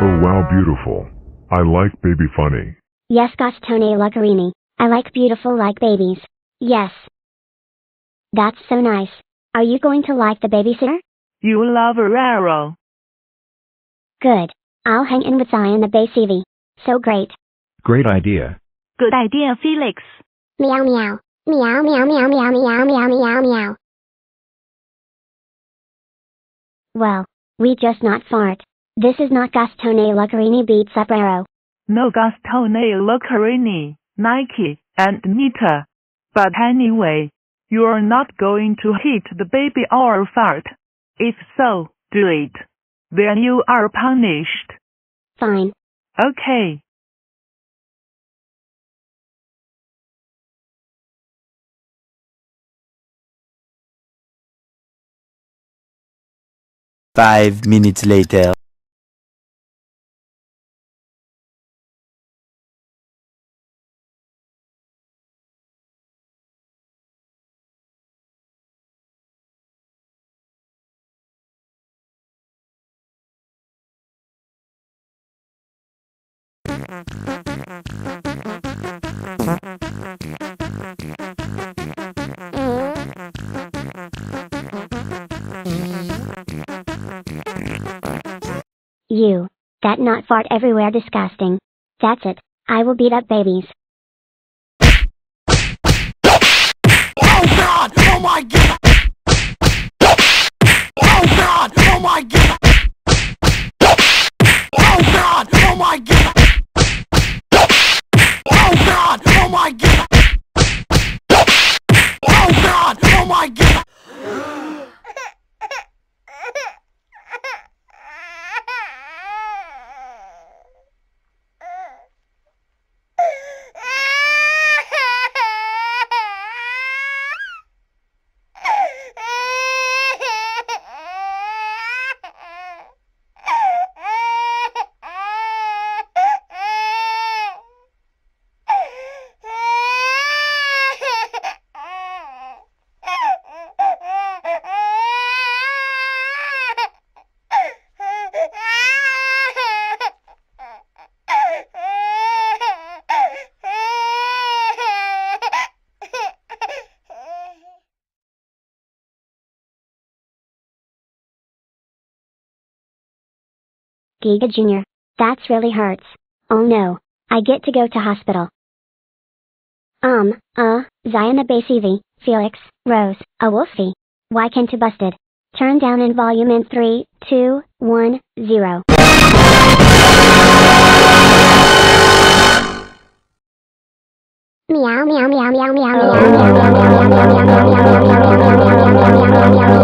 Oh wow beautiful. I like baby funny. Yes, Gastone Luccarini. I like beautiful like babies. Yes. That's so nice. Are you going to like the babysitter? You love Rero. Good. I'll hang in with Zion the Bay CV. So great. Great idea. Good idea, Felix. Meow meow. Meow meow meow meow meow meow meow meow. Well, we just not fart. This is not Gastone Luccarini beats up Rero. No Gastone Luccarini, Nike, and Nita. But anyway, you're not going to hit the baby or fart. If so, do it. Then you are punished. Fine. Okay. Five minutes later. You. That not fart everywhere disgusting. That's it. I will beat up babies. Oh god! Oh my god! Oh god! Oh my god! Oh god! Oh my god! Oh god! Oh my god! Oh god! Oh my god! Giga Jr. That's really hurts. Oh no. I get to go to hospital. Um, uh, Zion CV, Felix, Rose, a Wolfie. Why can't you busted? Turn down in volume in three, two, one, zero. Meow meow meow meow meow meow meow meow meow meow meow Gastone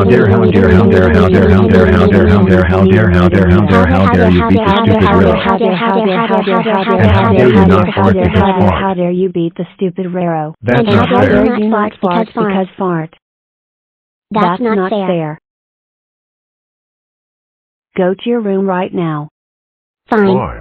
How dare, how dare, how dare, how dare, how dare, how dare, how dare, how dare, how dare, how dare, how dare you beat the stupid riddle. And how dare you not fart because fart. How dare you beat the stupid Rero? That's And not how How dare fair. dare you not fart fart because fart. because fart? That's not fair. Go to your room right now. Fine. Fine.